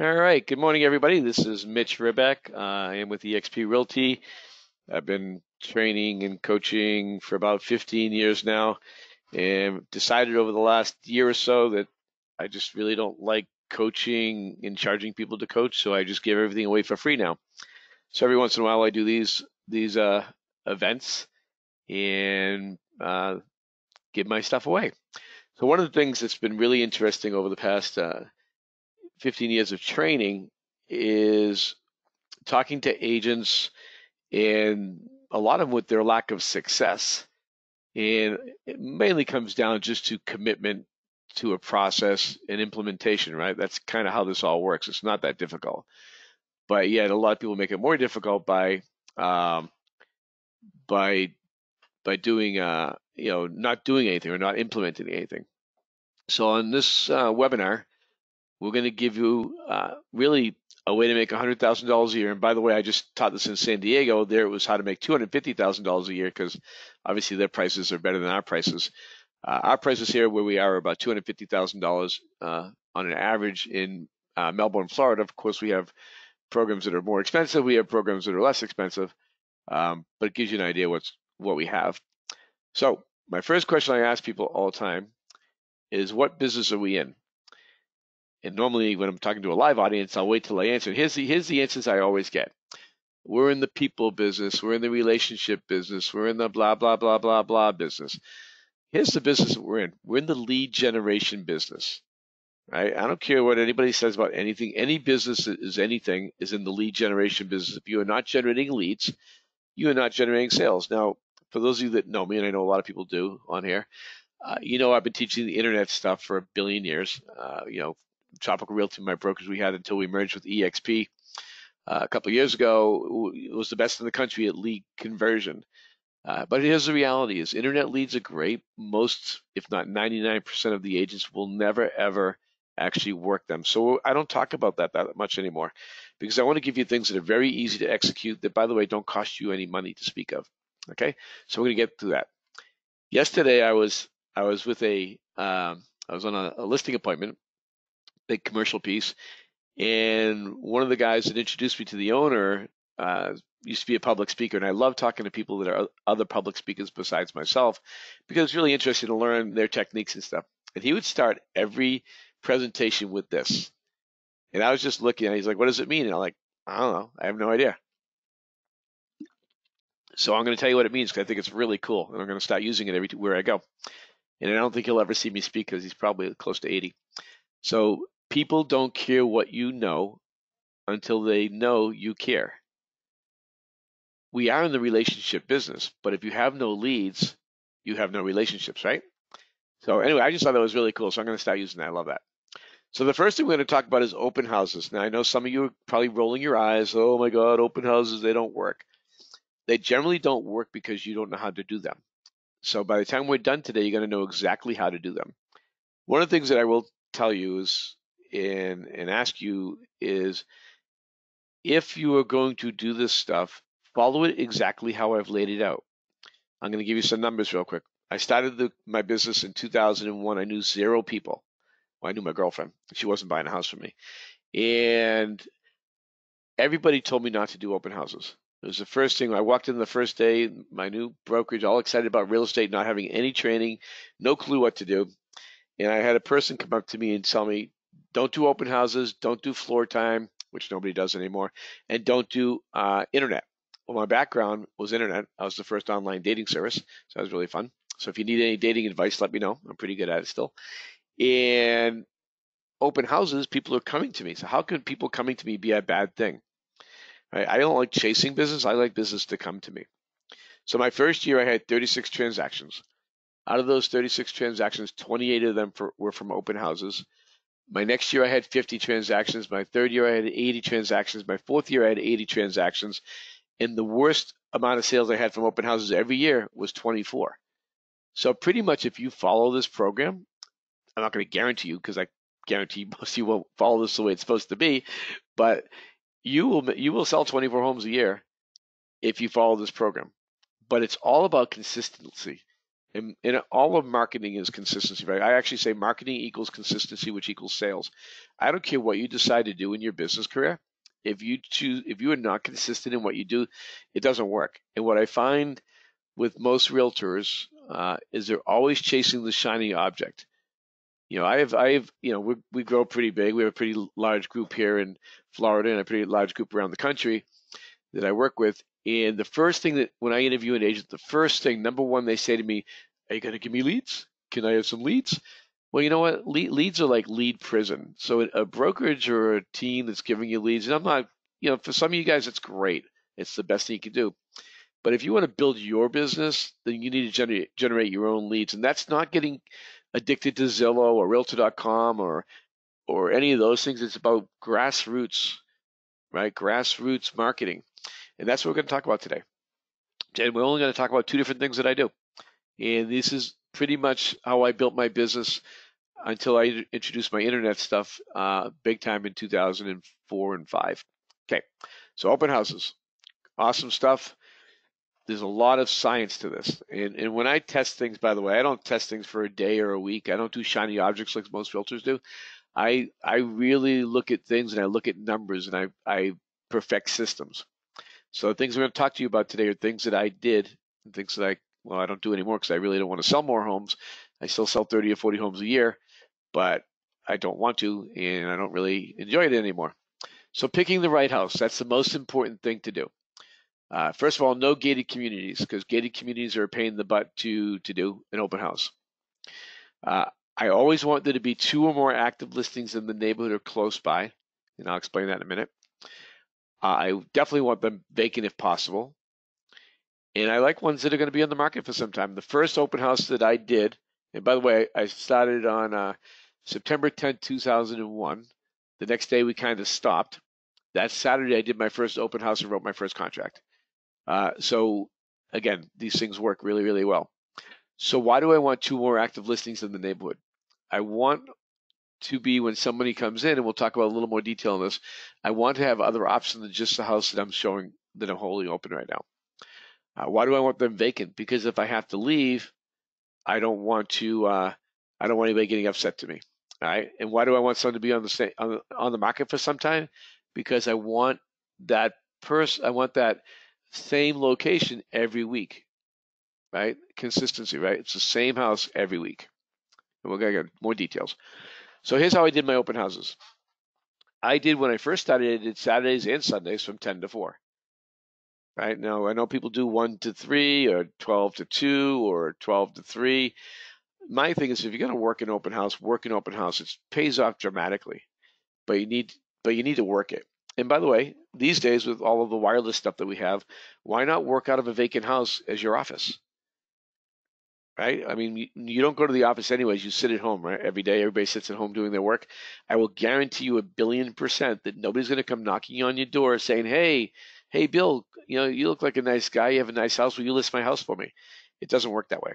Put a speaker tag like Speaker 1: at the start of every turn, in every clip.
Speaker 1: All right. Good morning, everybody. This is Mitch Ribak. Uh, I am with eXp Realty. I've been training and coaching for about 15 years now, and decided over the last year or so that I just really don't like coaching and charging people to coach, so I just give everything away for free now. So every once in a while, I do these these uh, events and uh, give my stuff away. So one of the things that's been really interesting over the past uh, 15 years of training is talking to agents and a lot of them with their lack of success. And it mainly comes down just to commitment to a process and implementation, right? That's kind of how this all works. It's not that difficult. But yet a lot of people make it more difficult by um, by by doing uh, you know not doing anything or not implementing anything. So on this uh, webinar, we're going to give you uh, really a way to make $100,000 a year. And by the way, I just taught this in San Diego. There it was how to make $250,000 a year because obviously their prices are better than our prices. Uh, our prices here, where we are, are about $250,000 uh, on an average in uh, Melbourne, Florida. Of course, we have programs that are more expensive. We have programs that are less expensive, um, but it gives you an idea what's what we have. So my first question I ask people all the time is, what business are we in? And normally when I'm talking to a live audience, I'll wait till I answer. Here's the here's the answers I always get. We're in the people business, we're in the relationship business, we're in the blah blah blah blah blah business. Here's the business that we're in. We're in the lead generation business. Right? I don't care what anybody says about anything. Any business that is anything is in the lead generation business. If you are not generating leads, you are not generating sales. Now, for those of you that know me, and I know a lot of people do on here, uh, you know I've been teaching the internet stuff for a billion years. Uh, you know, Tropical Realty, my brokers we had until we merged with EXP uh, a couple years ago, it was the best in the country at lead conversion. Uh, but here's the reality: is internet leads are great. Most, if not 99% of the agents will never ever actually work them. So I don't talk about that that much anymore, because I want to give you things that are very easy to execute. That, by the way, don't cost you any money to speak of. Okay, so we're gonna get through that. Yesterday, I was I was with a um, I was on a, a listing appointment big commercial piece. And one of the guys that introduced me to the owner uh, used to be a public speaker, and I love talking to people that are other public speakers besides myself because it's really interesting to learn their techniques and stuff. And he would start every presentation with this. And I was just looking at it, he's like, What does it mean? And I'm like, I don't know. I have no idea. So I'm going to tell you what it means because I think it's really cool. And I'm going to start using it everywhere I go. And I don't think he'll ever see me speak because he's probably close to 80. So People don't care what you know until they know you care. We are in the relationship business, but if you have no leads, you have no relationships, right? So anyway, I just thought that was really cool. So I'm going to start using that. I love that. So the first thing we're going to talk about is open houses. Now I know some of you are probably rolling your eyes. Oh my God, open houses, they don't work. They generally don't work because you don't know how to do them. So by the time we're done today, you're going to know exactly how to do them. One of the things that I will tell you is and and ask you is if you are going to do this stuff, follow it exactly how I've laid it out. I'm going to give you some numbers real quick. I started the, my business in 2001. I knew zero people. Well, I knew my girlfriend. She wasn't buying a house for me. And everybody told me not to do open houses. It was the first thing. I walked in the first day, my new brokerage, all excited about real estate, not having any training, no clue what to do. And I had a person come up to me and tell me, don't do open houses. Don't do floor time, which nobody does anymore, and don't do uh, internet. Well, my background was internet. I was the first online dating service, so that was really fun. So if you need any dating advice, let me know. I'm pretty good at it still. And open houses, people are coming to me. So how can people coming to me be a bad thing? Right? I don't like chasing business. I like business to come to me. So my first year, I had 36 transactions. Out of those 36 transactions, 28 of them for, were from open houses. My next year I had 50 transactions. My third year I had 80 transactions. My fourth year I had 80 transactions. And the worst amount of sales I had from open houses every year was 24. So pretty much if you follow this program, I'm not going to guarantee you because I guarantee most of you won't follow this the way it's supposed to be, but you will you will sell 24 homes a year if you follow this program. But it's all about consistency. And, and all of marketing is consistency, right? I actually say marketing equals consistency, which equals sales. I don't care what you decide to do in your business career. If you choose, if you are not consistent in what you do, it doesn't work. And what I find with most realtors uh, is they're always chasing the shiny object. You know, I have, I have, you know, we we grow pretty big. We have a pretty large group here in Florida and a pretty large group around the country that I work with. And the first thing that when I interview an agent, the first thing, number one, they say to me, "Are you going to give me leads? Can I have some leads?" Well, you know what? Le- leads are like lead prison. So a brokerage or a team that's giving you leads, and I'm not, you know, for some of you guys, it's great. It's the best thing you can do. But if you want to build your business, then you need to generate generate your own leads, and that's not getting addicted to Zillow or Realtor.com or or any of those things. It's about grassroots, right? Grassroots marketing, and that's what we're going to talk about today. And we're only going to talk about two different things that I do, and this is pretty much how I built my business until I introduced my internet stuff uh, big time in 2004 and five. Okay, so open houses, awesome stuff there's a lot of science to this. And, and when I test things, by the way, I don't test things for a day or a week. I don't do shiny objects like most filters do. I I really look at things and I look at numbers and I, I perfect systems. So the things I'm going to talk to you about today are things that I did and things that I well I don't do anymore because I really don't want to sell more homes. I still sell 30 or 40 homes a year, but I don't want to and I don't really enjoy it anymore. So picking the right house, that's the most important thing to do. Uh, first of all, no gated communities because gated communities are a pain in the butt to to do an open house. Uh, I always want there to be two or more active listings in the neighborhood or close by, and I'll explain that in a minute. I definitely want them vacant if possible, and I like ones that are going to be on the market for some time. The first open house that I did, and by the way, I started on uh, September 10, 2001. The next day we kind of stopped. That Saturday I did my first open house and wrote my first contract. Uh, so again, these things work really, really well. So why do I want two more active listings in the neighborhood? I want to be when somebody comes in, and we'll talk about a little more detail on this. I want to have other options than just the house that I'm showing that I'm holding open right now. Uh, why do I want them vacant? Because if I have to leave, I don't want to. Uh, I don't want anybody getting upset to me. All right. And why do I want someone to be on the same, on the, on the market for some time? Because I want that person. I want that same location every week, right? Consistency, right? It's the same house every week. And to get more details. So here's how I did my open houses. I did when I first started, I did Saturdays and Sundays from 10 to 4. Right now, I know people do 1 to 3 or 12 to 2 or 12 to 3. My thing is, if you're going to work an open house, work an open house. It pays off dramatically, but you need, but you need to work it. And by the way, these days with all of the wireless stuff that we have, why not work out of a vacant house as your office? Right? I mean, you, don't go to the office anyways. You sit at home, right? Every day, everybody sits at home doing their work. I will guarantee you a billion percent that nobody's going to come knocking on your door saying, "Hey, hey, Bill, you know, you look like a nice guy. You have a nice house. Will you list my house for me?" It doesn't work that way.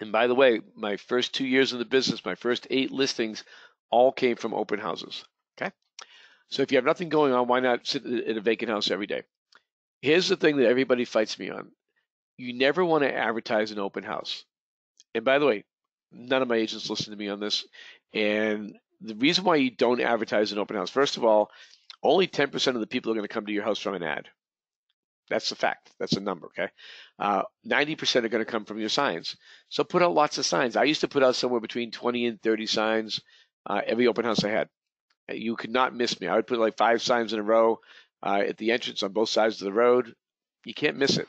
Speaker 1: And by the way, my first two years in the business, my first eight listings, all came from open houses. Okay. So if you have nothing going on, why not sit in a vacant house every day? Here's the thing that everybody fights me on. You never want to advertise an open house. And by the way, none of my agents listen to me on this. And the reason why you don't advertise an open house, first of all, only 10% of the people are going to come to your house from an ad. That's a fact. That's a number, okay? Uh, 90% are going to come from your signs. So put out lots of signs. I used to put out somewhere between 20 and 30 signs uh, every open house I had. You could not miss me. I would put like five signs in a row uh, at the entrance on both sides of the road. You can't miss it.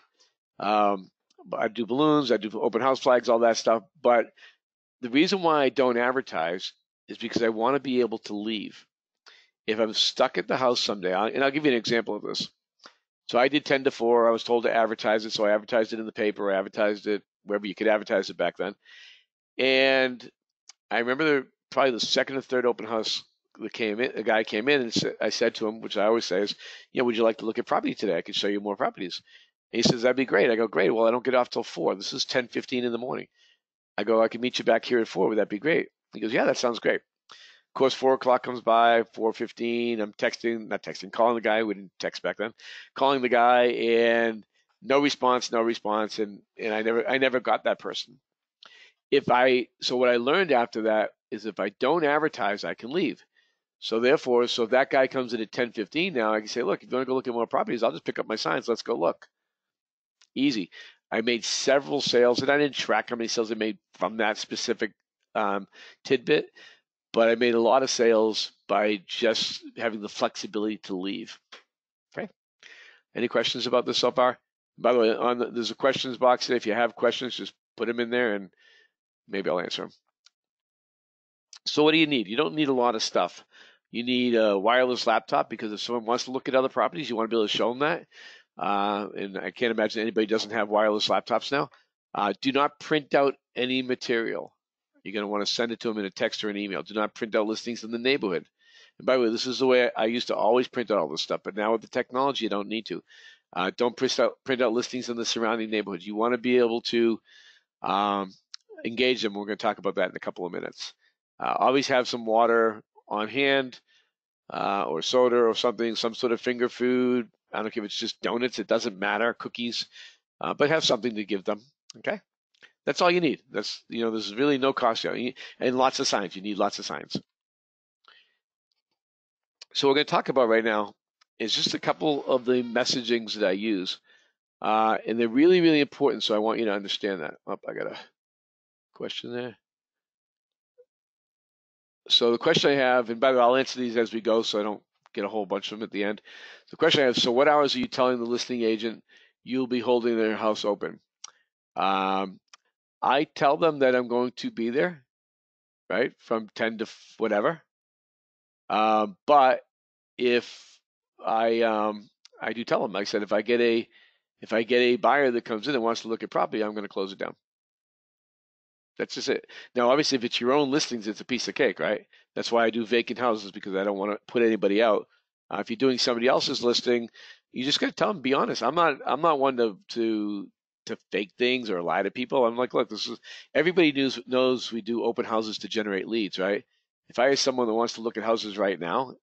Speaker 1: Um, I do balloons, I do open house flags, all that stuff. But the reason why I don't advertise is because I want to be able to leave. If I'm stuck at the house someday, and I'll give you an example of this. So I did 10 to 4. I was told to advertise it, so I advertised it in the paper. I advertised it wherever you could advertise it back then. And I remember the, probably the second or third open house that came in, a guy came in and I said to him, which I always say is, you know, would you like to look at property today? I can show you more properties. He says, that'd be great. I go, great. Well, I don't get off till four. This is 10, 15 in the morning. I go, I can meet you back here at four. Would that be great? He goes, yeah, that sounds great. Of course, four o'clock comes by, 4.15. I'm texting, not texting, calling the guy. We didn't text back then. Calling the guy and no response, no response, and and I never I never got that person. If I so what I learned after that is if I don't advertise, I can leave. So therefore, so if that guy comes in at 10:15 now, I can say, look, if you want to go look at more properties, I'll just pick up my signs. Let's go look. Easy. I made several sales, and I didn't track how many sales I made from that specific um, tidbit, but I made a lot of sales by just having the flexibility to leave. Okay. Any questions about this so far? By the way, on the, there's a questions box If you have questions, just put them in there, and maybe I'll answer them. So what do you need? You don't need a lot of stuff. You need a wireless laptop because if someone wants to look at other properties, you want to be able to show them that. Uh, and I can't imagine anybody doesn't have wireless laptops now. Uh, do not print out any material. You're going to want to send it to them in a text or an email. Do not print out listings in the neighborhood. And by the way, this is the way I used to always print out all this stuff, but now with the technology, you don't need to. Uh, don't print out print out listings in the surrounding neighborhood. You want to be able to um, engage them. We're going to talk about that in a couple of minutes. Uh, always have some water on hand, uh, or soda or something, some sort of finger food. I don't care if it's just donuts. It doesn't matter. Cookies, uh, but have something to give them. Okay. That's all you need. That's you know, there's really no cost and lots of signs. You need lots of signs. So we're going to talk about right now is just a couple of the messagings that I use, uh, and they're really really important. So I want you to understand that. Oh, I got a question there. So the question I have, and by the way, I'll answer these as we go, so I don't get a whole bunch of them at the end. The question I have: So what hours are you telling the listing agent you'll be holding their house open? Um, I tell them that I'm going to be there, right, from 10 to whatever. Um, but if I um, I do tell them, like I said, if I get a if I get a buyer that comes in and wants to look at property, I'm going to close it down. That's just it. Now, obviously, if it's your own listings, it's a piece of cake, right? That's why I do vacant houses because I don't want to put anybody out. Uh, if you're doing somebody else's listing, you just got to tell them, be honest. I'm not, I'm not one to to to fake things or lie to people. I'm like, look, this is everybody knows knows we do open houses to generate leads, right? If I have someone that wants to look at houses right now,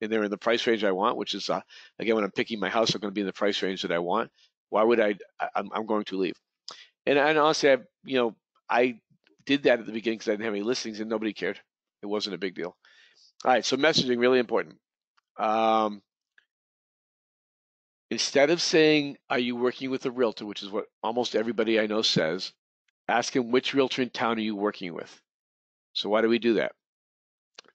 Speaker 1: and they're in the price range I want, which is uh, again when I'm picking my house, they're going to be in the price range that I want. Why would I? I'm, I'm going to leave. And, and honestly, I, you know, I did that at the beginning because I didn't have any listings and nobody cared. It wasn't a big deal. All right, so messaging really important. Um, Instead of saying, Are you working with a realtor, which is what almost everybody I know says, ask them which realtor in town are you working with. So why do we do that?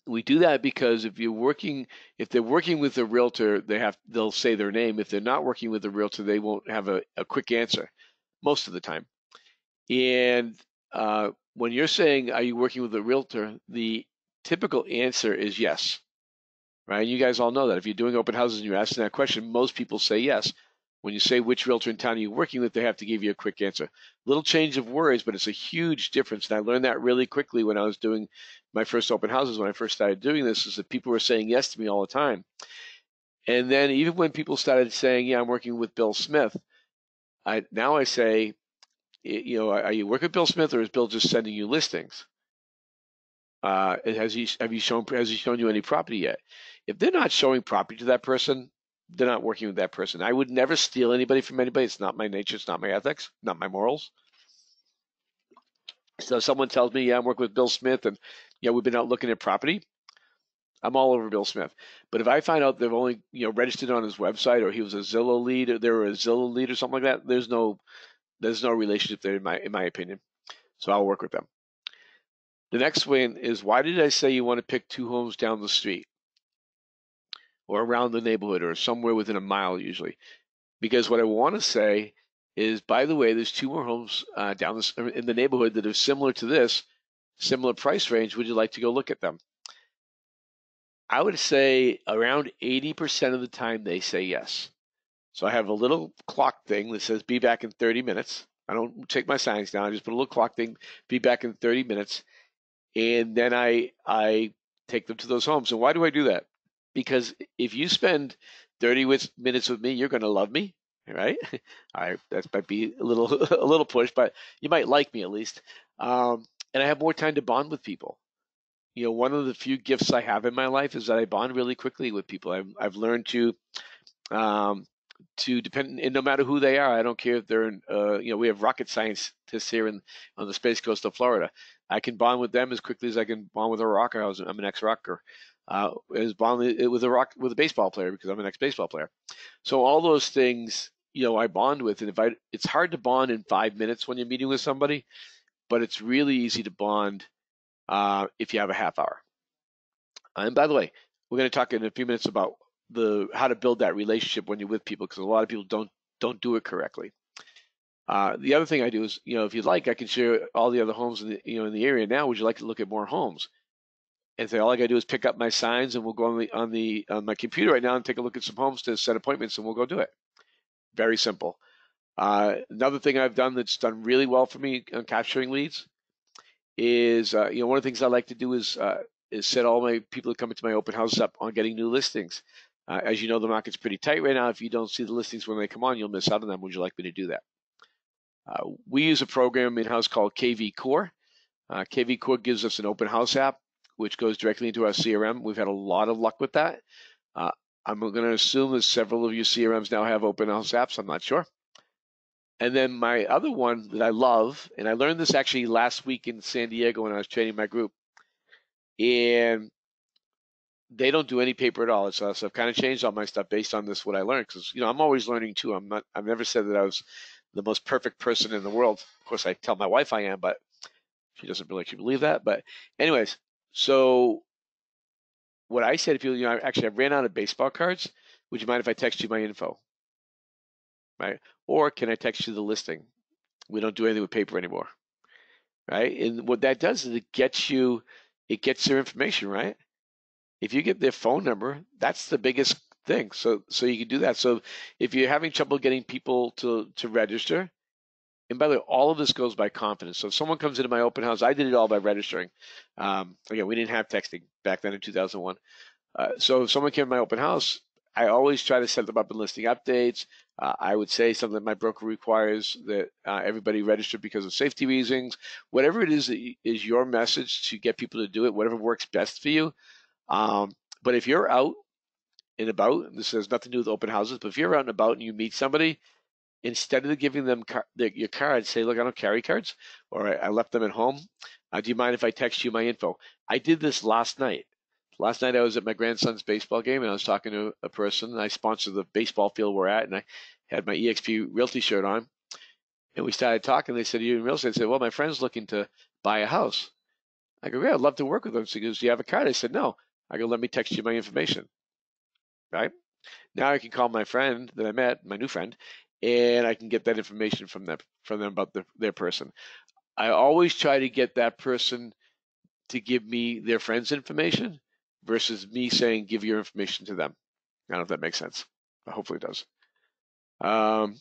Speaker 1: We do that because if you're working, if they're working with a realtor, they have they'll say their name. If they're not working with a realtor, they won't have a, a quick answer most of the time. And uh, when you're saying, "Are you working with a realtor?" the typical answer is yes right? You guys all know that. If you're doing open houses and you're asking that question, most people say yes. When you say which realtor in town are you working with, they have to give you a quick answer. Little change of words, but it's a huge difference. And I learned that really quickly when I was doing my first open houses. When I first started doing this, is that people were saying yes to me all the time. And then even when people started saying, "Yeah, I'm working with Bill Smith," I now I say, you know, are you working with Bill Smith, or is Bill just sending you listings? Uh, has he have you shown has he shown you any property yet? If they're not showing property to that person, they're not working with that person. I would never steal anybody from anybody. It's not my nature. It's not my ethics. Not my morals. So someone tells me, yeah, I'm working with Bill Smith, and yeah, we've been out looking at property. I'm all over Bill Smith. But if I find out they've only you know registered on his website, or he was a Zillow lead, or they were a Zillow lead, or something like that, there's no there's no relationship there in my in my opinion. So I'll work with them. The next one is why did I say you want to pick two homes down the street or around the neighborhood or somewhere within a mile usually? Because what I want to say is, by the way, there's two more homes uh, down this, in the neighborhood that are similar to this, similar price range. Would you like to go look at them? I would say around 80% of the time they say yes. So I have a little clock thing that says be back in 30 minutes. I don't take my signs down. I just put a little clock thing, be back in 30 minutes and then I I take them to those homes. And why do I do that? Because if you spend 30 with, minutes with me, you're going to love me, right? I that might be a little a little push, but you might like me at least. Um, and I have more time to bond with people. You know, one of the few gifts I have in my life is that I bond really quickly with people. I've I've learned to um, to depend, and no matter who they are, I don't care if they're, in, uh, you know, we have rocket scientists here in on the space coast of Florida. I can bond with them as quickly as I can bond with a rocker. I was, I'm an ex-rocker. Uh, as bond with a rock with a baseball player because I'm an ex-baseball player. So all those things, you know, I bond with, and if I, it's hard to bond in five minutes when you're meeting with somebody, but it's really easy to bond uh, if you have a half hour. And by the way, we're going to talk in a few minutes about the how to build that relationship when you're with people because a lot of people don't don't do it correctly. Uh, the other thing I do is, you know, if you'd like, I can share all the other homes in the you know in the area now. Would you like to look at more homes? And say all I got to do is pick up my signs, and we'll go on the on the on my computer right now and take a look at some homes to set appointments, and we'll go do it. Very simple. Uh, another thing I've done that's done really well for me on capturing leads is, uh, you know, one of the things I like to do is uh, is set all my people that come into my open houses up on getting new listings. Uh, as you know, the market's pretty tight right now. If you don't see the listings when they come on, you'll miss out on them. Would you like me to do that? Uh, we use a program in house called KV Core. Uh, KV Core gives us an open house app, which goes directly into our CRM. We've had a lot of luck with that. Uh, I'm going to assume that several of your CRMs now have open house apps. I'm not sure. And then my other one that I love, and I learned this actually last week in San Diego when I was training my group, and they don't do any paper at all. So, I've kind of changed all my stuff based on this what I learned because you know I'm always learning too. I'm not. I've never said that I was the most perfect person in the world. Of course, I tell my wife I am, but she doesn't really actually believe that. But anyways, so what I said, if you, you know, actually I ran out of baseball cards. Would you mind if I text you my info? Right? Or can I text you the listing? We don't do anything with paper anymore. Right? And what that does is it gets you, it gets their information, right? If you get their phone number, that's the biggest thing. So so you can do that. So if you're having trouble getting people to to register, and by the way, all of this goes by confidence. So if someone comes into my open house, I did it all by registering. Um, again, we didn't have texting back then in 2001. Uh, so if someone came to my open house, I always try to set them up in listing updates. Uh, I would say something that my broker requires that uh, everybody register because of safety reasons. Whatever it is that is your message to get people to do it, whatever works best for you. Um, but if you're out and about, this has nothing to do with open houses, but if you're out and about and you meet somebody, instead of giving them car- the, your card, say, look, I don't carry cards, or I, I left them at home. Uh, do you mind if I text you my info? I did this last night. Last night I was at my grandson's baseball game and I was talking to a person. I sponsored the baseball field we're at, and I had my EXP Realty shirt on. And we started talking. They said, "You in real estate?" I said, "Well, my friend's looking to buy a house." I go, "Yeah, I'd love to work with him." So he goes, "Do you have a card?" I said, "No." I go, let me text you my information. Right? Now I can call my friend that I met, my new friend, and I can get that information from them from them about the, their person. I always try to get that person to give me their friend's information versus me saying give your information to them. I don't know if that makes sense. But hopefully it does. Um,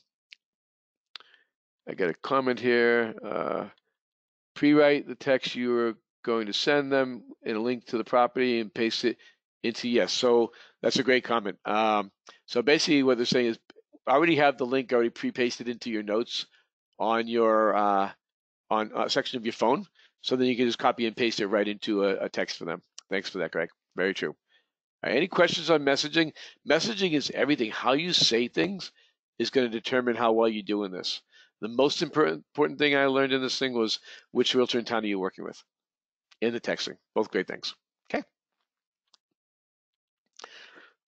Speaker 1: I got a comment here. Uh, pre-write the text you are going to send them in a link to the property and paste it into yes. So that's a great comment. Um, so basically, what they're saying is, I already have the link already pre-pasted into your notes on your uh, on a section of your phone. So then you can just copy and paste it right into a, a text for them. Thanks for that, Greg. Very true. Right, any questions on messaging? Messaging is everything. How you say things is going to determine how well you do in this. The most important important thing I learned in this thing was which realtor in town are you working with? In the texting. Both great things. Okay.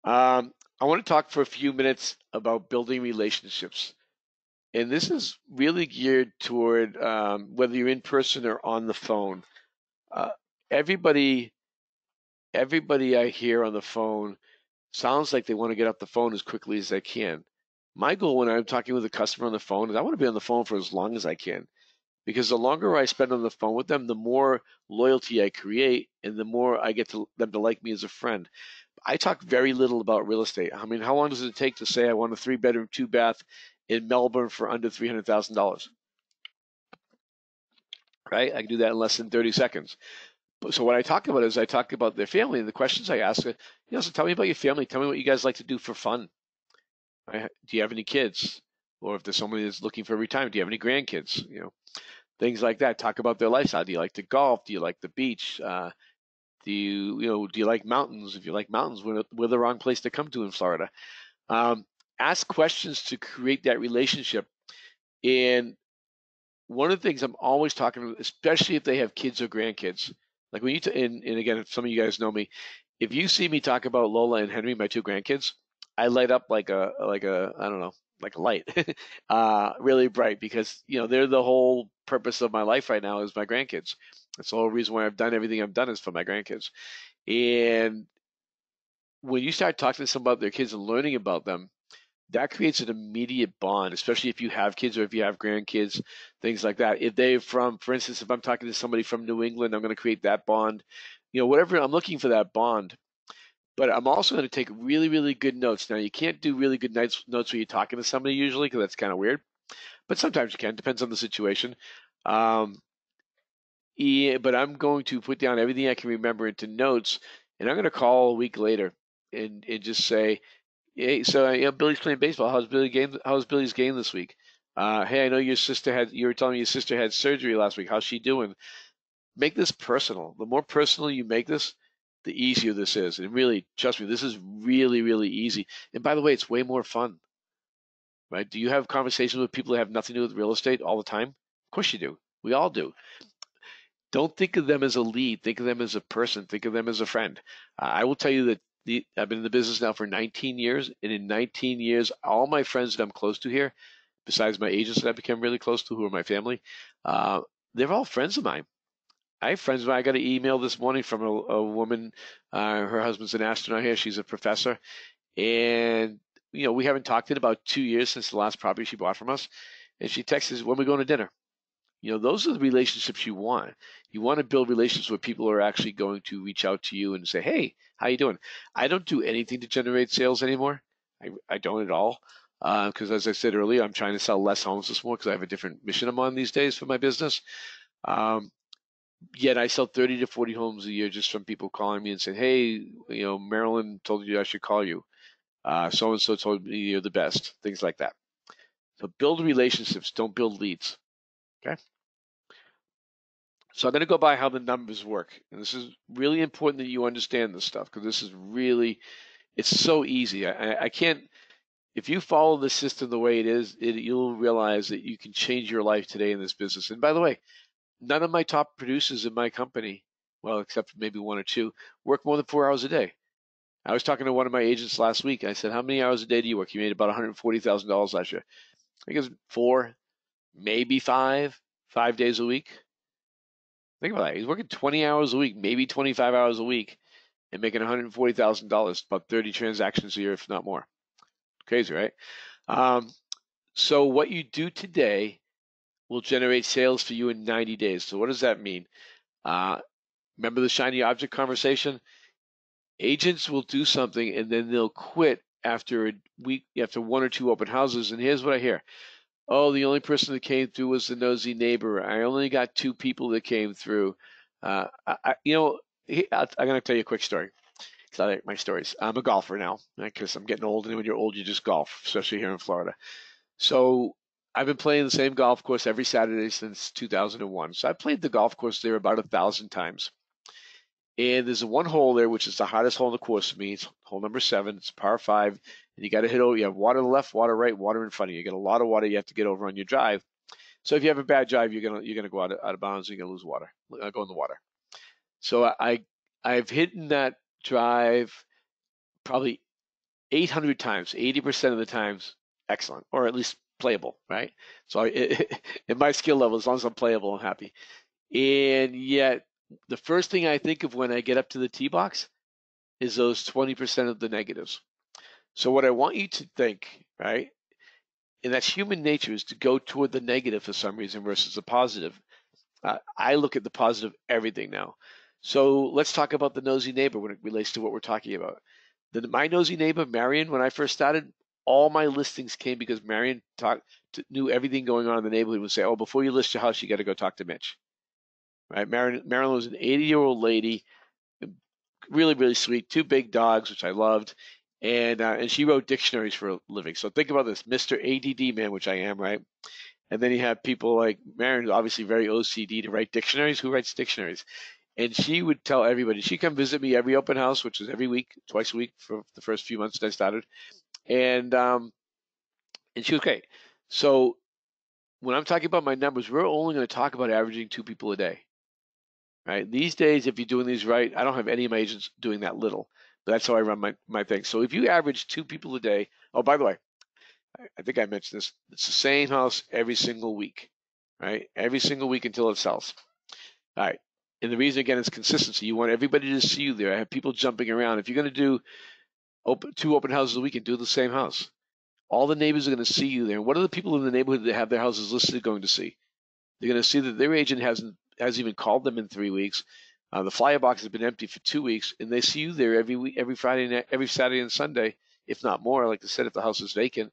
Speaker 1: Um, I want to talk for a few minutes about building relationships. And this is really geared toward um, whether you're in person or on the phone. Uh, everybody, everybody I hear on the phone sounds like they want to get off the phone as quickly as they can. My goal when I'm talking with a customer on the phone is I want to be on the phone for as long as I can because the longer I spend on the phone with them, the more loyalty I create and the more I get to them to like me as a friend. I talk very little about real estate. I mean, how long does it take to say I want a three bedroom, two bath in Melbourne for under $300,000? Right? I can do that in less than 30 seconds. So what I talk about is I talk about their family and the questions I ask. Uh, you know, so tell me about your family. Tell me what you guys like to do for fun. Do you have any kids? Or if there's somebody that's looking for retirement, do you have any grandkids? You know, things like that. Talk about their lifestyle. Do you like to golf? Do you like the beach? Uh, do you, you know, do you like mountains? If you like mountains, we're, we're the wrong place to come to in Florida. Um, ask questions to create that relationship. And one of the things I'm always talking about, especially if they have kids or grandkids, like when you, t- and, and again, some of you guys know me, if you see me talk about Lola and Henry, my two grandkids, I light up like a, like a, I don't know, like a light, uh, really bright because, you know, they're the whole purpose of my life right now is my grandkids. That's the whole reason why I've done everything I've done is for my grandkids. And when you start talking to someone about their kids and learning about them, that creates an immediate bond, especially if you have kids or if you have grandkids, things like that. If they're from, for instance, if I'm talking to somebody from New England, I'm going to create that bond. You know, whatever, I'm looking for that bond. But I'm also going to take really, really good notes. Now, you can't do really good notes, notes when you're talking to somebody usually because that's kind of weird. But sometimes you can, depends on the situation. Um, yeah, but I'm going to put down everything I can remember into notes, and I'm going to call a week later and, and just say, Hey, so you know, Billy's playing baseball. How's Billy game? How's Billy's game this week? Uh, hey, I know your sister had. You were telling me your sister had surgery last week. How's she doing? Make this personal. The more personal you make this, the easier this is. And really, trust me, this is really, really easy. And by the way, it's way more fun. Right? Do you have conversations with people that have nothing to do with real estate all the time? Of course you do. We all do. Don't think of them as a lead. Think of them as a person. Think of them as a friend. Uh, I will tell you that the, I've been in the business now for 19 years, and in 19 years, all my friends that I'm close to here, besides my agents that I became really close to, who are my family, uh, they're all friends of mine. I have friends. I got an email this morning from a, a woman. Uh, her husband's an astronaut here. She's a professor, and you know we haven't talked in about two years since the last property she bought from us. And she texts us when we going to dinner. You know, those are the relationships you want. You want to build relationships where people are actually going to reach out to you and say, "Hey, how you doing?" I don't do anything to generate sales anymore. I, I don't at all because, uh, as I said earlier, I'm trying to sell less homes this more because I have a different mission I'm on these days for my business. Um, yet I sell 30 to 40 homes a year just from people calling me and saying, "Hey, you know, Marilyn told you I should call you. So and so told me you're the best." Things like that. So build relationships. Don't build leads. Okay. So I'm going to go by how the numbers work. And this is really important that you understand this stuff because this is really, it's so easy. I, I can't, if you follow the system the way it is, it, you'll realize that you can change your life today in this business. And by the way, none of my top producers in my company, well, except maybe one or two, work more than four hours a day. I was talking to one of my agents last week. I said, How many hours a day do you work? He made about $140,000 last year. I it's four, maybe five, five days a week. Think about that. He's working 20 hours a week, maybe 25 hours a week, and making $140,000, about 30 transactions a year, if not more. Crazy, right? Um, so, what you do today will generate sales for you in 90 days. So, what does that mean? Uh, remember the shiny object conversation? Agents will do something and then they'll quit after a week, after one or two open houses. And here's what I hear oh, the only person that came through was the nosy neighbor. I only got two people that came through. Uh, I, you know, I, am going to tell you a quick story. Because I like my stories. I'm a golfer now because I'm getting old, and when you're old, you just golf, especially here in Florida. So I've been playing the same golf course every Saturday since 2001. So I played the golf course there about a thousand times. And there's a one hole there, which is the hottest hole in the course for me. It's hole number seven. It's par five and you got to hit over. You have water left, water right, water in front of you. You get a lot of water you have to get over on your drive. So if you have a bad drive, you're gonna you're gonna go out of, out of bounds. And you're gonna lose water. Uh, go in the water. So I I've hit that drive probably 800 times, 80% of the times, excellent, or at least playable, right? So it, in my skill level, as long as I'm playable, I'm happy. And yet, the first thing I think of when I get up to the tee box is those 20% of the negatives. So what I want you to think, right, and that's human nature, is to go toward the negative for some reason versus the positive. Uh, I look at the positive everything now. So let's talk about the nosy neighbor when it relates to what we're talking about. The, my nosy neighbor, Marion, when I first started, all my listings came because Marion talked knew everything going on in the neighborhood. Would say, "Oh, before you list your house, you got to go talk to Mitch." Right? Marion, Marilyn was an 80-year-old lady, really, really sweet. Two big dogs, which I loved, and uh, and she wrote dictionaries for a living. So think about this, Mr. ADD man, which I am, right? And then you have people like Marion, obviously very OCD to write dictionaries. Who writes dictionaries? And she would tell everybody. She'd come visit me every open house, which was every week, twice a week for the first few months that I started. And um, And she was great. So when I'm talking about my numbers, we're only going to talk about averaging two people a day. Right? These days, if you're doing these right, I don't have any of my agents doing that little. But that's how I run my, my thing. So if you average two people a day, oh, by the way, I, I think I mentioned this. It's the same house every single week, right? Every single week until it sells. All right. And the reason again is consistency. You want everybody to see you there. I have people jumping around. If you're going to do open, two open houses a week and do the same house, all the neighbors are going to see you there. what are the people in the neighborhood that have their houses listed going to see? They're going to see that their agent hasn't hasn't even called them in three weeks. Uh, the flyer box has been empty for two weeks, and they see you there every week, every Friday, every Saturday and Sunday, if not more. Like I said, if the house is vacant,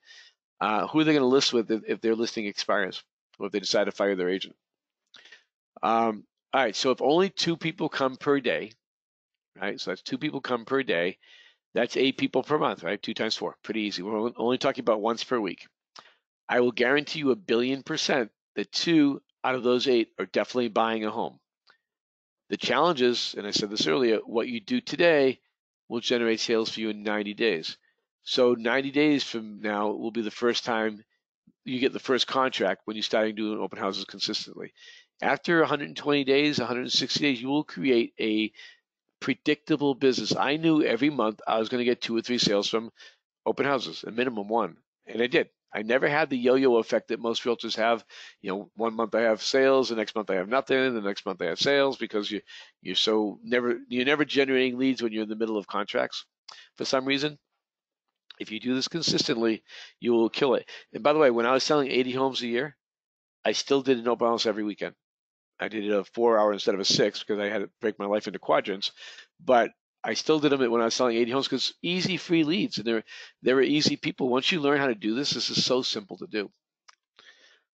Speaker 1: uh, who are they going to list with if, if, their listing expires or if they decide to fire their agent? Um, all right, so if only two people come per day, right? So that's two people come per day. That's eight people per month, right? Two times four, pretty easy. We're only talking about once per week. I will guarantee you a billion percent that two out of those eight are definitely buying a home. The challenge is, and I said this earlier, what you do today will generate sales for you in 90 days. So 90 days from now will be the first time you get the first contract when you're starting doing open houses consistently. After 120 days, 160 days, you will create a predictable business. I knew every month I was going to get two or three sales from open houses, a minimum one, and I did. I never had the yo-yo effect that most realtors have. You know, one month I have sales, the next month I have nothing, the next month I have sales because you you're so never you're never generating leads when you're in the middle of contracts for some reason. If you do this consistently, you will kill it. And by the way, when I was selling 80 homes a year, I still did an open house every weekend. I did a four hour instead of a six because I had to break my life into quadrants. But I still did them when I was selling 80 homes because easy free leads and they're they're easy people. Once you learn how to do this, this is so simple to do.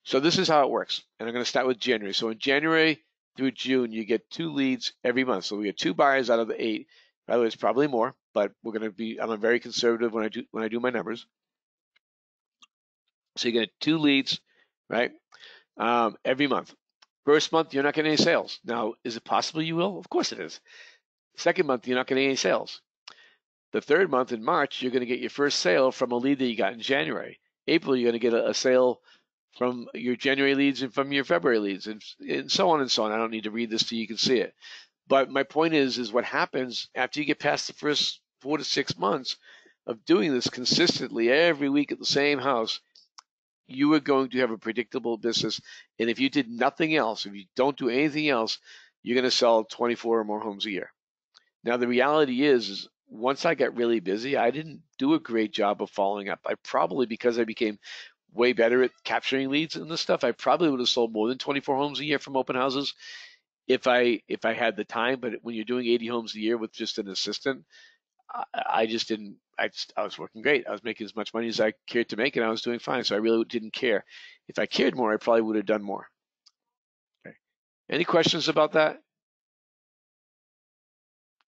Speaker 1: So this is how it works. And I'm going to start with January. So in January through June, you get two leads every month. So we get two buyers out of the eight. By the way, it's probably more, but we're going to be I'm very conservative when I do when I do my numbers. So you get two leads, right? Um, every month. First month, you're not getting any sales. Now, is it possible you will? Of course it is. Second month, you're not getting any sales. The third month in March, you're going to get your first sale from a lead that you got in January. April, you're going to get a, a sale from your January leads and from your February leads, and, and so on and so on. I don't need to read this so you can see it. But my point is, is what happens after you get past the first four to six months of doing this consistently every week at the same house, you are going to have a predictable business. And if you did nothing else, if you don't do anything else, you're going to sell 24 or more homes a year. Now, the reality is, is once I got really busy, I didn't do a great job of following up. I probably, because I became way better at capturing leads and this stuff, I probably would have sold more than 24 homes a year from open houses if I if I had the time. But when you're doing 80 homes a year with just an assistant, I, just didn't. I just, I was working great. I was making as much money as I cared to make, and I was doing fine. So I really didn't care. If I cared more, I probably would have done more. Okay. Any questions about that?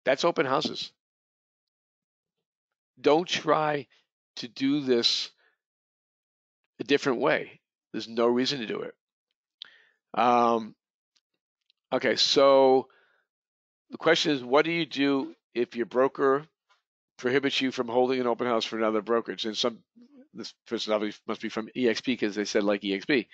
Speaker 1: That's open houses. Don't try to do this a different way. There's no reason to do it. Um, okay, so the question is, what do you do if your broker prohibits you from holding an open house for another brokerage? And some this person obviously must be from EXP because they said like EXP.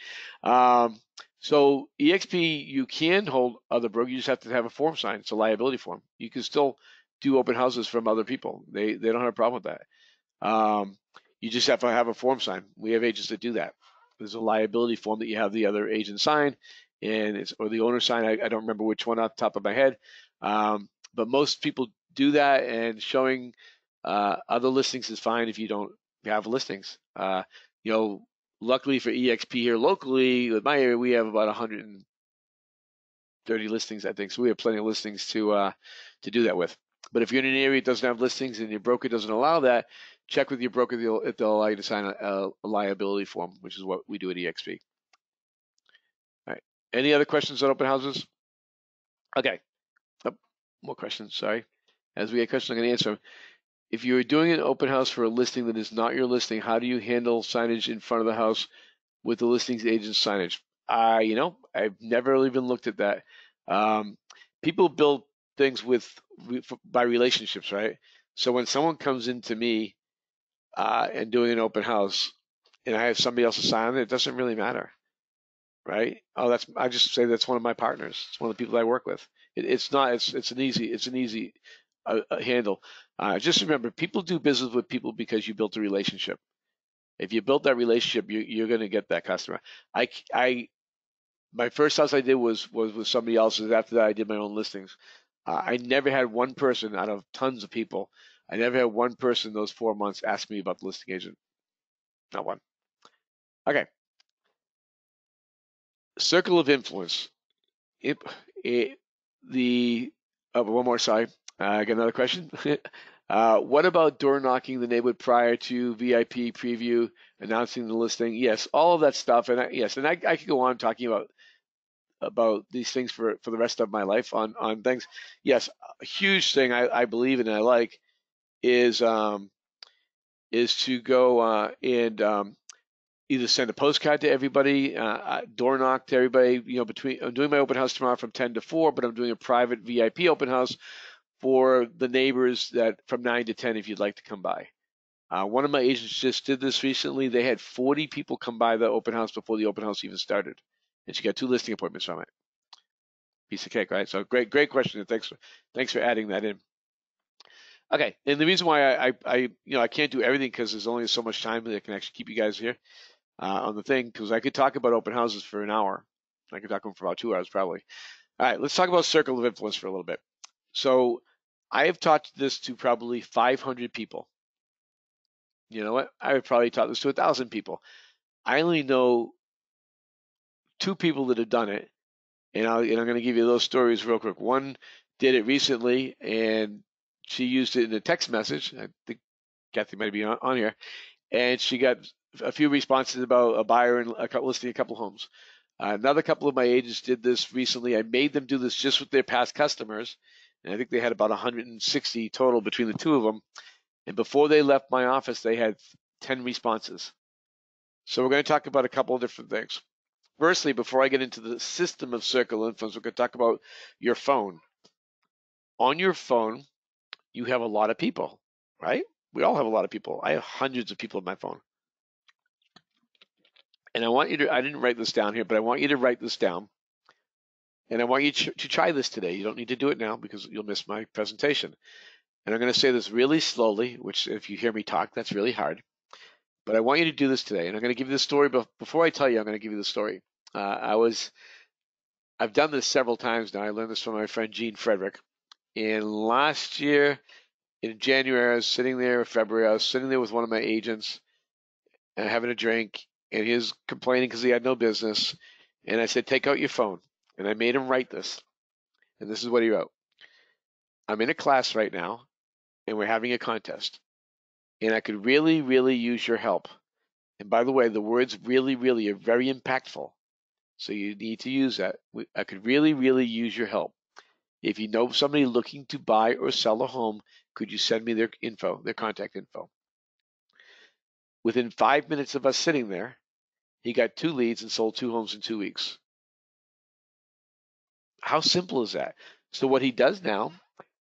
Speaker 1: Um, so EXP, you can hold other brokers. You just have to have a form signed. It's a liability form. You can still do open houses from other people. They they don't have a problem with that. Um, you just have to have a form signed. We have agents that do that. There's a liability form that you have the other agent sign, and it's or the owner sign. I, I don't remember which one off the top of my head, um, but most people do that. And showing uh, other listings is fine if you don't have listings. Uh, you know, luckily for EXP here locally, with my area, we have about 130 listings, I think. So we have plenty of listings to uh, to do that with. But if you're in an area that doesn't have listings and your broker doesn't allow that, check with your broker if they'll allow you to sign a, a liability form, which is what we do at EXP. All right. Any other questions on open houses? Okay. Oh, more questions. Sorry. As we get questions, I'm going to answer them. If you're doing an open house for a listing that is not your listing, how do you handle signage in front of the house with the listings agent's signage? I, you know, I've never even looked at that. Um, people build things with by relationships, right? So when someone comes into me uh, and doing an open house, and I have somebody else to sign on it, it doesn't really matter, right? Oh, that's I just say that's one of my partners. It's one of the people I work with. It, it's not. It's it's an easy. It's an easy handle. Uh, just remember, people do business with people because you built a relationship. If you built that relationship, you, you're going to get that customer. I, I, my first house I did was was with somebody else's. After that, I did my own listings. Uh, I never had one person out of tons of people. I never had one person those four months ask me about the listing agent. Not one. Okay. Circle of influence. It, it, the oh, one more. Sorry, uh, I got another question. uh, what about door knocking the neighborhood prior to VIP preview, announcing the listing? Yes, all of that stuff. And I, yes, and I, I could go on talking about about these things for for the rest of my life on on things. Yes, a huge thing I, I believe in and I like is um, is to go uh, and um, either send a postcard to everybody, uh, uh, door knock to everybody. You know, between I'm doing my open house tomorrow from 10 to 4, but I'm doing a private VIP open house for the neighbors that from 9 to 10 if you'd like to come by. Uh, one of my agents just did this recently. They had 40 people come by the open house before the open house even started, and she got two listing appointments from it. Piece of cake, right? So great, great question. thanks for thanks for adding that in. Okay, and the reason why I, I, I you know I can't do everything because there's only so much time that I can actually keep you guys here uh, on the thing because I could talk about open houses for an hour. I could talk them for about two hours probably. All right, let's talk about circle of influence for a little bit. So I have taught this to probably 500 people. You know what? I have probably taught this to a thousand people. I only know two people that have done it, and, i am going to give you those stories real quick. One did it recently, and she used it in a text message. I think Kathy might be on, on here, and she got a few responses about a buyer and a, listing a couple homes. Uh, another couple of my agents did this recently. I made them do this just with their past customers, and I think they had about 160 total between the two of them. And before they left my office, they had 10 responses. So we're going to talk about a couple of different things. Firstly, before I get into the system of circle influence, we're going to talk about your phone. On your phone, you have a lot of people, right? We all have a lot of people. I have hundreds of people on my phone. And I want you to, I didn't write this down here, but I want you to write this down. And I want you to, try this today. You don't need to do it now because you'll miss my presentation. And I'm going to say this really slowly, which if you hear me talk, that's really hard. But I want you to do this today. And I'm going to give you the story. But before I tell you, I'm going to give you the story. Uh, I was, I've done this several times now. I learned this from my friend Gene Frederick. And last year in January, I was sitting there, February, I was sitting there with one of my agents and having a drink and he was complaining because he had no business. And I said, take out your phone. And I made him write this. And this is what he wrote. I'm in a class right now, and we're having a contest. And I could really, really use your help. And by the way, the words really, really are very impactful. So you need to use that. I could really, really use your help. If you know somebody looking to buy or sell a home, could you send me their info, their contact info? Within five minutes of us sitting there, he got two leads and sold two homes in two weeks. How simple is that? So what he does now,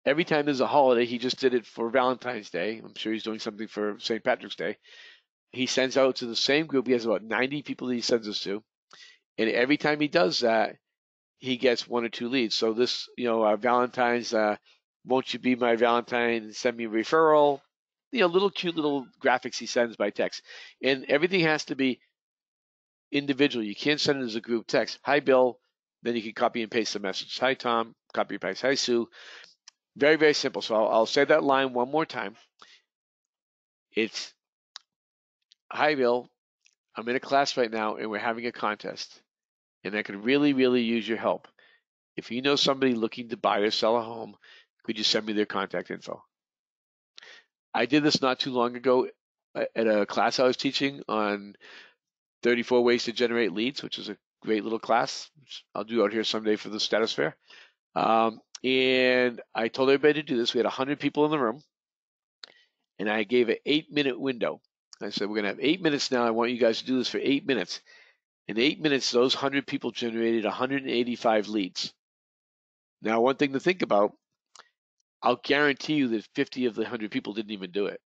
Speaker 1: every time there's a holiday, he just did it for Valentine's Day. I'm sure he's doing something for St. Patrick's Day. He sends out to the same group. He has about 90 people that he sends this to. And every time he does that, he gets one or two leads. So this, you know, uh, Valentine's, uh, won't you be my Valentine? Send me a referral. You know, little cute little graphics he sends by text. And everything has to be individual. You can't send it as a group text. Hi, Bill. Then you can copy and paste the message. Hi, Tom. Copy and paste. Hi, Sue. Very, very simple. So I'll, I'll say that line one more time. It's Hi, Bill. I'm in a class right now and we're having a contest. And I could really, really use your help. If you know somebody looking to buy or sell a home, could you send me their contact info? I did this not too long ago uh, at a class I was teaching on 34 ways to generate leads, which is a great little class. I'll do out here someday for the status fair. Um, and I told everybody to do this. We had 100 people in the room, and I gave an eight minute window. I said, We're going to have eight minutes now. I want you guys to do this for eight minutes. In eight minutes, those 100 people generated 185 leads. Now, one thing to think about I'll guarantee you that 50 of the 100 people didn't even do it.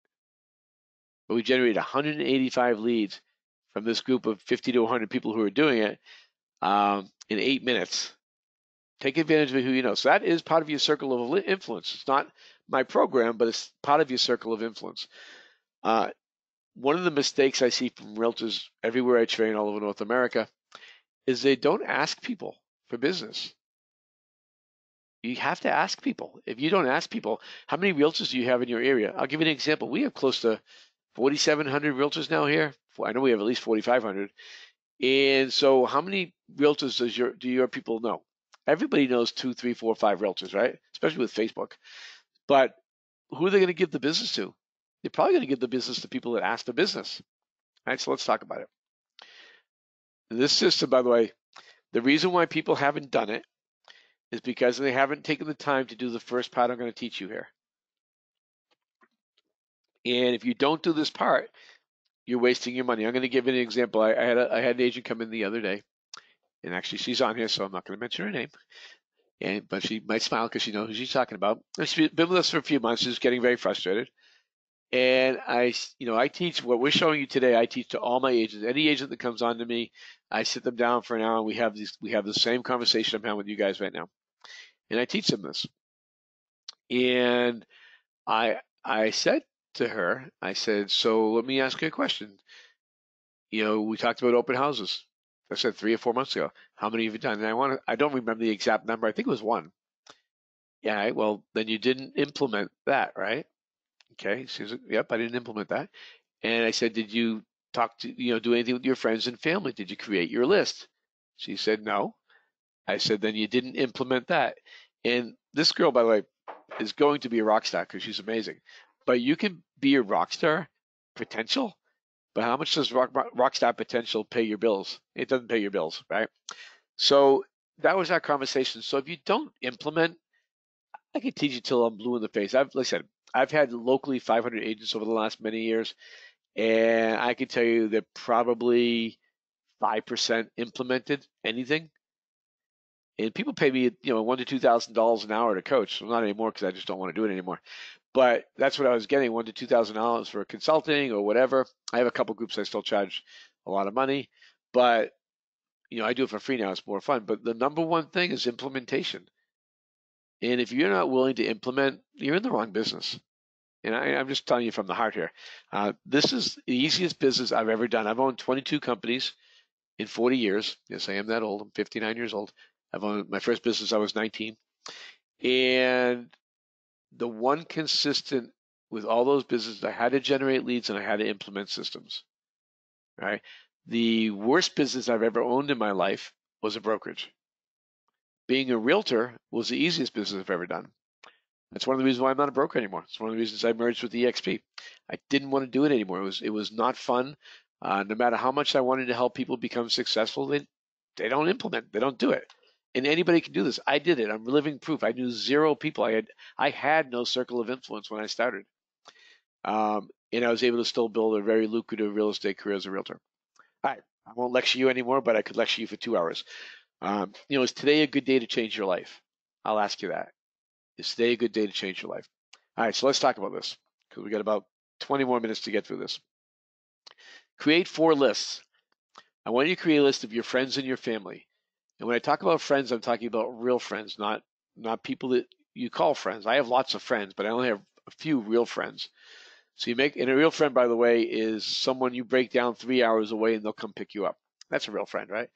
Speaker 1: But we generated 185 leads from this group of 50 to 100 people who are doing it um, in eight minutes. Take advantage of who you know. So that is part of your circle of influence. It's not my program, but it's part of your circle of influence. Uh, one of the mistakes I see from realtors everywhere I train all over North America is they don't ask people for business. You have to ask people. If you don't ask people, how many realtors do you have in your area? I'll give you an example. We have close to 4,700 realtors now here. I know we have at least 4,500. And so, how many realtors does your do your people know? Everybody knows two, three, four, five realtors, right? Especially with Facebook. But who are they going to give the business to? They're probably going to give the business to people that ask the business. All right, so let's talk about it. This system, by the way, the reason why people haven't done it is because they haven't taken the time to do the first part I'm going to teach you here. And if you don't do this part, you're wasting your money. I'm going to give an example. I, I had a, I had an agent come in the other day, and actually she's on here, so I'm not going to mention her name. And but she might smile because she knows who she's talking about. She's been with us for a few months. She's getting very frustrated. And I, you know, I teach what we're showing you today. I teach to all my agents. Any agent that comes on to me, I sit them down for an hour. and We have these. We have the same conversation I'm having with you guys right now, and I teach them this. And I, I said to her, I said, so let me ask you a question. You know, we talked about open houses. I said three or four months ago. How many have you done? And I want to, I don't remember the exact number. I think it was one. Yeah, well, then you didn't implement that, right? Okay. She says, yep, I didn't implement that. And I said, did you talk to, you know, do anything with your friends and family? Did you create your list? She said, no. I said, then you didn't implement that. And this girl, by the way, is going to be a rock star because she's amazing. But you can be a rock star potential, but how much does rock, rock star potential pay your bills? It doesn't pay your bills, right? So that was our conversation. So if you don't implement, I can teach you till I'm blue in the face. I've said, I've had locally 500 agents over the last many years, and I can tell you that probably five percent implemented anything. And people pay me, you know, one to two thousand dollars an hour to coach. Well, not anymore because I just don't want to do it anymore. But that's what I was getting, one to two thousand dollars for consulting or whatever. I have a couple groups I still charge a lot of money, but you know, I do it for free now. It's more fun. But the number one thing is implementation. And if you're not willing to implement, you're in the wrong business. And I, am just telling you from the heart here. Uh, this is the easiest business I've ever done. I've owned 22 companies in 40 years. Yes, I am that old. I'm 59 years old. I've owned my first business. I was 19, and the one consistent with all those businesses, I had to generate leads and I had to implement systems. Right. The worst business I've ever owned in my life was a brokerage. Being a realtor was the easiest business I've ever done. That's one of the reasons why I'm not a broker anymore. It's one of the reasons I merged with EXP. I didn't want to do it anymore. It was it was not fun. Uh, no matter how much I wanted to help people become successful, they they don't implement. They don't do it and anybody can do this. I did it. I'm living proof. I knew zero people. I had I had no circle of influence when I started, um, and I was able to still build a very lucrative real estate career as a realtor. All right, I won't lecture you anymore, but I could lecture you for two hours. Um, you know, is today a good day to change your life? I'll ask you that. Is today a good day to change your life? All right, so let's talk about this because we got about 20 more minutes to get through this. Create four lists. I want you to create a list of your friends and your family. And when I talk about friends, I'm talking about real friends, not not people that you call friends. I have lots of friends, but I only have a few real friends. So you make and a real friend, by the way, is someone you break down three hours away and they'll come pick you up. That's a real friend, right?